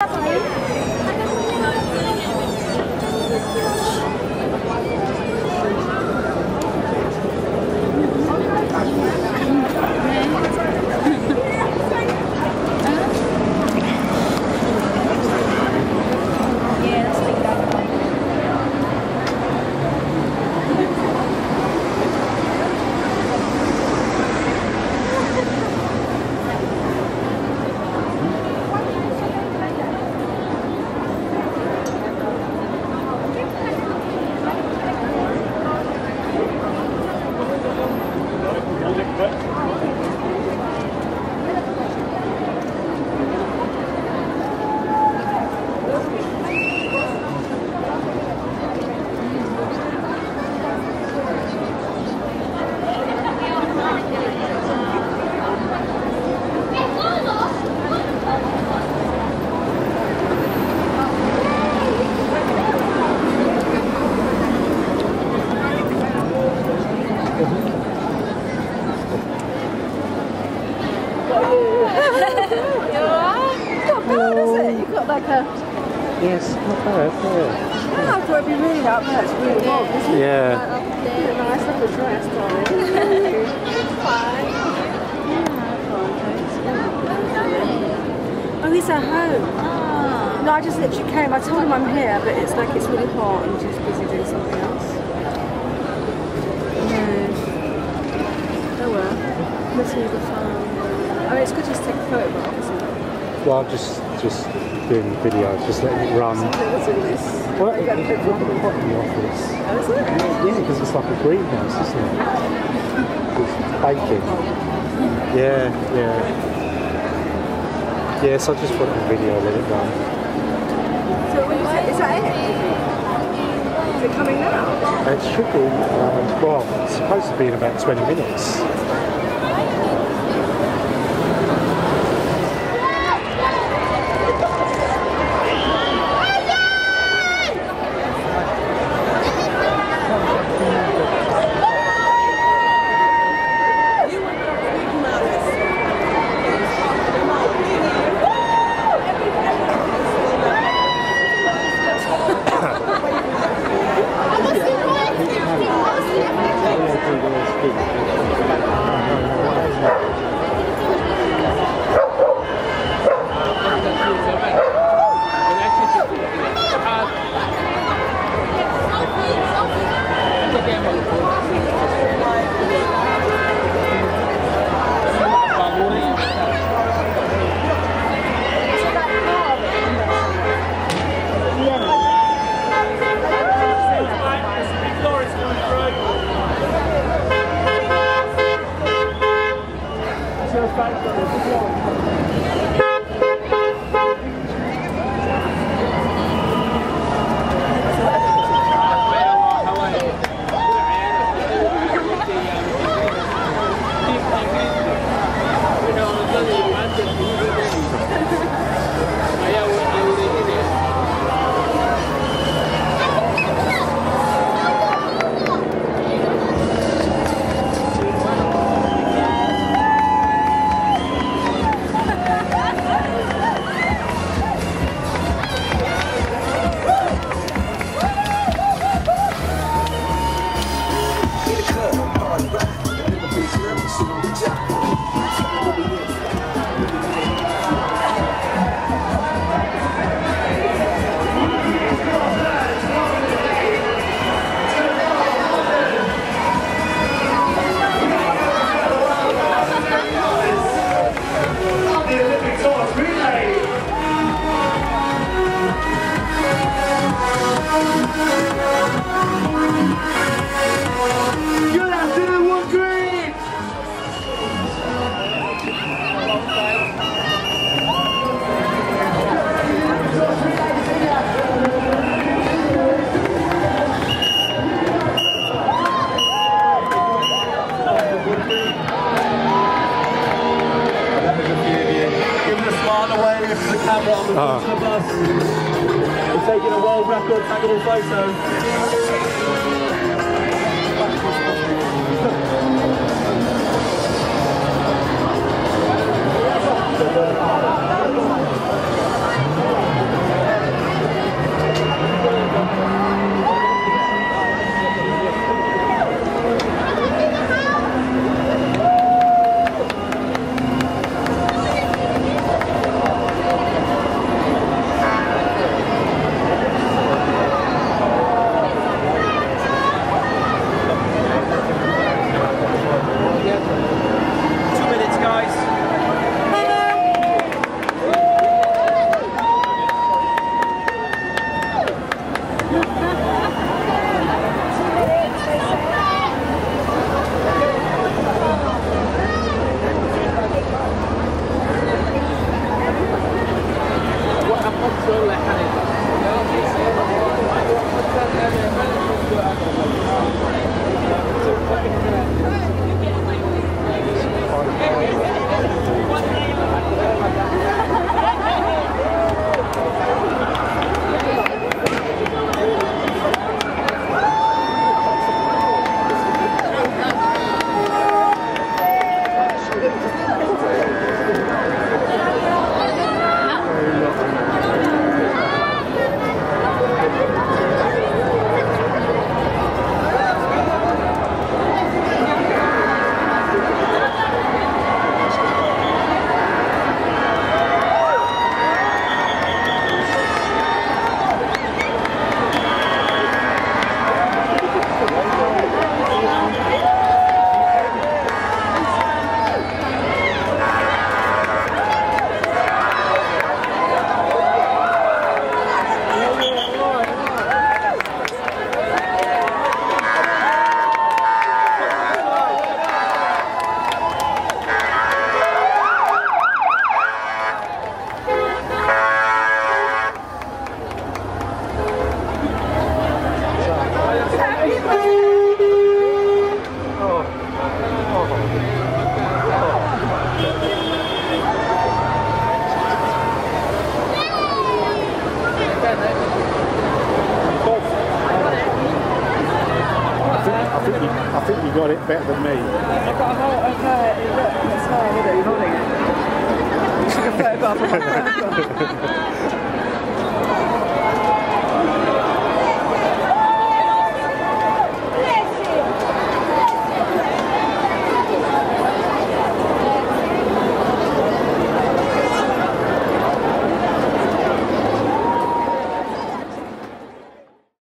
Thank you. Yes, not bad, yeah. Yeah, I thought it'd be really up there. It's really warm, isn't it? Yeah. Look at nice little dress, darling. Fine. Oh, he's at home. Ah. No, I just literally came. I told him I'm here, but it's like it's really hot and he's just busy doing something else. No. Oh well. Missing the farm. I mean, it's good just to take a photograph, isn't it? Well, I'm just, just doing the video, just letting it run. What's all this? Well, I it's got a bit not hot in the office. Oh, is it? Yeah, because it's like a greenhouse, isn't it? It's baking. Yeah, yeah. Yes, I just put the video, let it run. So when you say, is that it? Is it coming now? It should be, um, well, it's supposed to be in about 20 minutes. seus pais. Ah. front of the bus. We're taking a world record taggable photo. Got it better than me. I've got a whole, okay, look, it's hard, isn't it? You're holding it. You should have put it up.